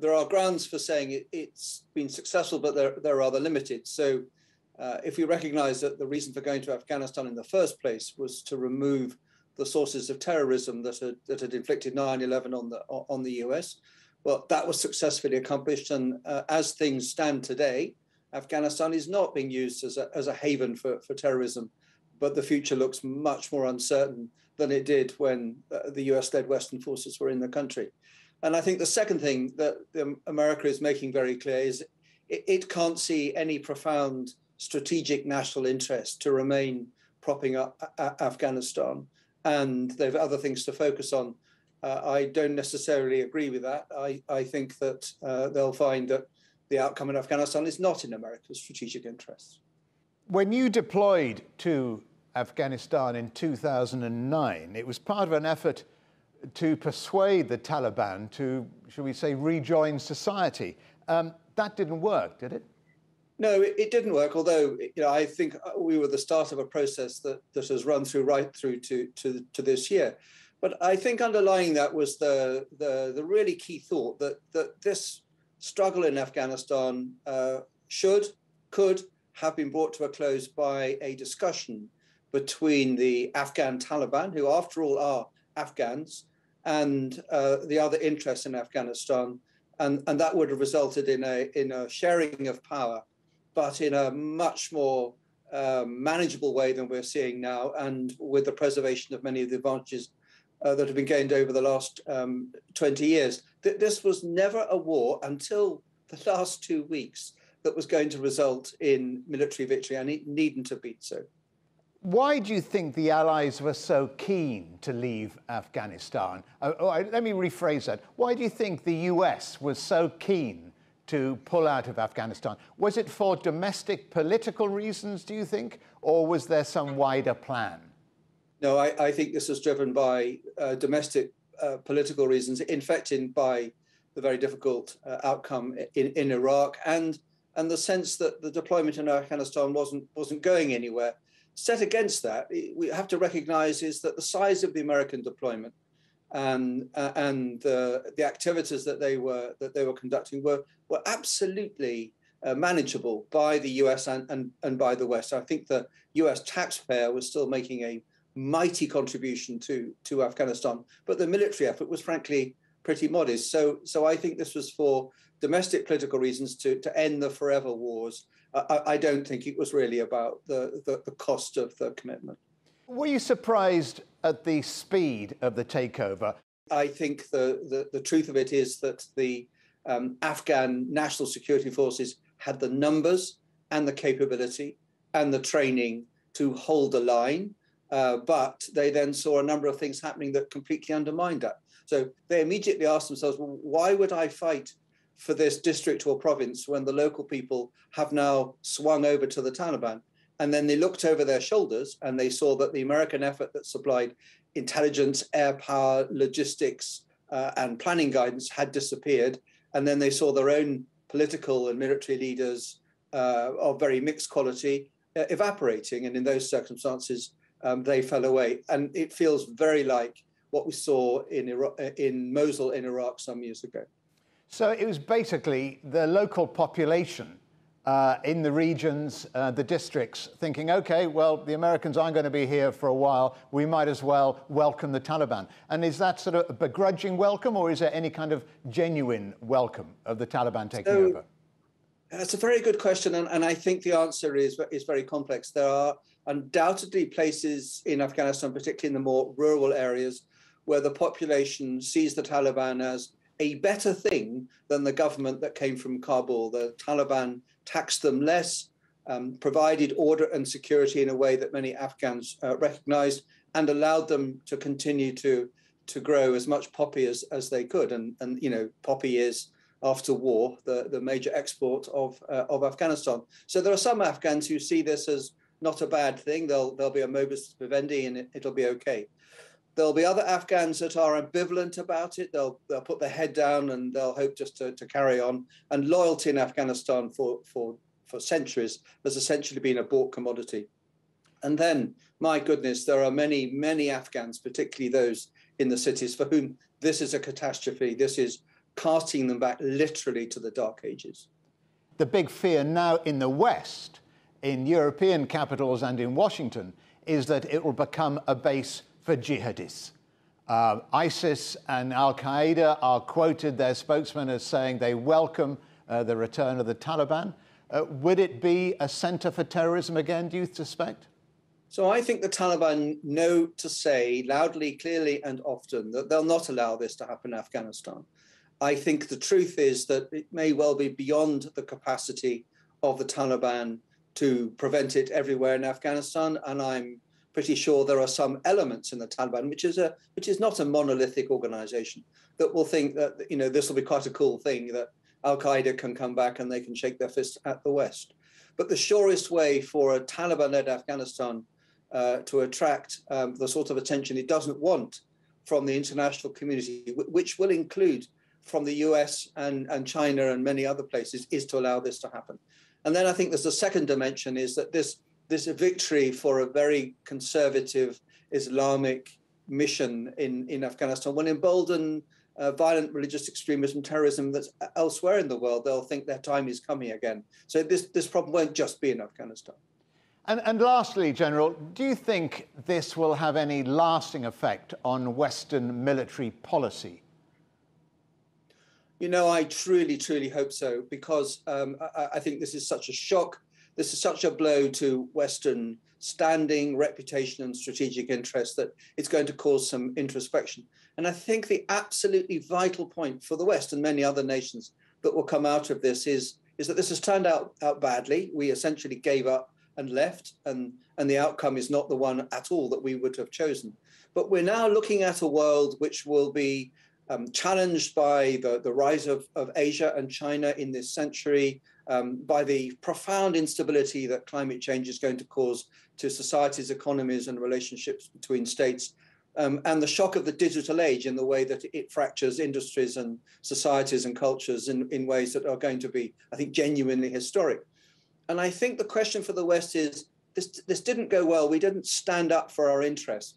There are grounds for saying it, has been successful, but they're, they're rather limited. So, uh, if we recognize that the reason for going to Afghanistan in the first place was to remove the sources of terrorism that had, that had inflicted 9 11 on the, on the US, well, that was successfully accomplished. And uh, as things stand today, Afghanistan is not being used as a, as a haven for, for terrorism, but the future looks much more uncertain than it did when uh, the US led Western forces were in the country. And I think the second thing that America is making very clear is it, can't see any profound strategic national interest to remain propping up Afghanistan. And they have other things to focus on. Uh, I don't necessarily agree with that. I, I think that uh, they'll find that the outcome in Afghanistan is not in America's strategic interests. When you deployed to Afghanistan in 2009, it was part of an effort to persuade the Taliban to, shall we say, rejoin society. Um, that didn't work, did it? No, it, didn't work. Although you know, I think we were the start of a process that, that has run through right through to, to, to this year. But I think underlying that was the, the, the really key thought that, that this struggle in Afghanistan uh, should, could have been brought to a close by a discussion between the Afghan Taliban, who, after all, are Afghans, and uh, the other interests in Afghanistan. And, and that would have resulted in a, in a sharing of power, but in a much more um, manageable way than we're seeing now, and with the preservation of many of the advantages uh, that have been gained over the last um, 20 years. Th- this was never a war until the last two weeks that was going to result in military victory, and it needn't have been so. Why do you think the Allies were so keen to leave Afghanistan? Uh, let me rephrase that. Why do you think the US was so keen to pull out of Afghanistan? Was it for domestic political reasons, do you think, or was there some wider plan? No, I, I think this was driven by uh, domestic uh, political reasons, infected by the very difficult uh, outcome in, in Iraq and and the sense that the deployment in Afghanistan wasn't wasn't going anywhere set against that, we have to recognize is that the size of the American deployment and uh, and uh, the activities that they were that they were conducting were were absolutely uh, manageable by the US and, and and by the West. I think the US taxpayer was still making a mighty contribution to to Afghanistan, but the military effort was frankly pretty modest. So so I think this was for domestic political reasons to to end the forever wars I, I don't think it was really about the, the, the cost of the commitment. Were you surprised at the speed of the takeover? I think the, the, the truth of it is that the um, Afghan national security forces had the numbers and the capability and the training to hold the line. Uh, but they then saw a number of things happening that completely undermined that. So they immediately asked themselves, well, why would I fight for this district or province when the local people have now swung over to the Taliban. And then they looked over their shoulders and they saw that the American effort that supplied intelligence, air power, logistics, uh, and planning guidance had disappeared. And then they saw their own political and military leaders uh, of very mixed quality uh, evaporating. And in those circumstances, um, they fell away. And it feels very like what we saw in, Iraq, in Mosul in Iraq some years ago. So it was basically the local population uh, in the regions, uh, the districts, thinking, okay, well, the Americans aren't going to be here for a while. We might as well welcome the Taliban. And is that sort of a begrudging welcome, or is there any kind of genuine welcome of the Taliban taking so, over? That's a very good question, and, and I think the answer is, is very complex. There are undoubtedly places in Afghanistan, particularly in the more rural areas, where the population sees the Taliban as a better thing than the government that came from Kabul. The Taliban taxed them less, um, provided order and security in a way that many Afghans uh, recognized, and allowed them to continue to to grow as much poppy as, as they could. And, and you know, poppy is after war the, the major export of uh, of Afghanistan. So there are some Afghans who see this as not a bad thing. They'll there'll be a modus vivendi and it, it'll be okay. There'll be other Afghans that are ambivalent about it. They'll, they'll put their head down and they'll hope just to, to carry on. And loyalty in Afghanistan for, for, for centuries has essentially been a bought commodity. And then, my goodness, there are many, many Afghans, particularly those in the cities, for whom this is a catastrophe. This is casting them back literally to the dark ages. The big fear now in the West, in European capitals and in Washington, is that it will become a base for jihadists. Uh, ISIS and Al Qaeda are quoted, their spokesman, as saying they welcome uh, the return of the Taliban. Uh, would it be a center for terrorism again, do you suspect? So I think the Taliban know to say loudly, clearly, and often that they'll not allow this to happen in Afghanistan. I think the truth is that it may well be beyond the capacity of the Taliban to prevent it everywhere in Afghanistan. And I'm pretty sure there are some elements in the Taliban, which is a which is not a monolithic organization, that will think that you know this will be quite a cool thing that Al Qaeda can come back and they can shake their fists at the West. But the surest way for a Taliban-led Afghanistan uh, to attract um, the sort of attention it doesn't want from the international community, which will include from the US and, and China and many other places, is to allow this to happen. And then I think there's a second dimension is that this, this victory for a very conservative Islamic mission in, in Afghanistan will embolden uh, violent religious extremism, terrorism that's elsewhere in the world, they'll think their time is coming again. So this, this problem won't just be in Afghanistan. And, and lastly, General, do you think this will have any lasting effect on Western military policy? You know, I truly, truly hope so, because um, I, I think this is such a shock. This is such a blow to Western standing, reputation, and strategic interest that it's going to cause some introspection. And I think the absolutely vital point for the West and many other nations that will come out of this is, is that this has turned out, out badly. We essentially gave up and left, and, and the outcome is not the one at all that we would have chosen. But we're now looking at a world which will be um, challenged by the, the rise of, of Asia and China in this century, um, by the profound instability that climate change is going to cause to societies, economies, and relationships between states, um, and the shock of the digital age in the way that it fractures industries and societies and cultures in, in ways that are going to be, I think, genuinely historic. And I think the question for the West is this, this didn't go well. We didn't stand up for our interests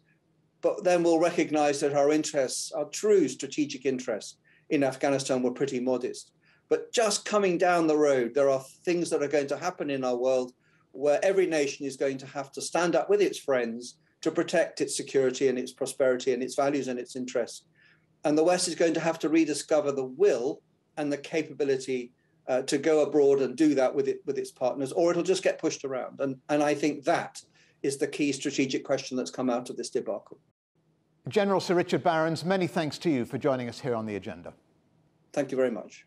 but then we'll recognize that our interests, our true strategic interests in Afghanistan were pretty modest. But just coming down the road, there are things that are going to happen in our world where every nation is going to have to stand up with its friends to protect its security and its prosperity and its values and its interests. And the West is going to have to rediscover the will and the capability uh, to go abroad and do that with it with its partners, or it'll just get pushed around. And, and I think that is the key strategic question that's come out of this debacle. General Sir Richard Barrons, many thanks to you for joining us here on the agenda. Thank you very much.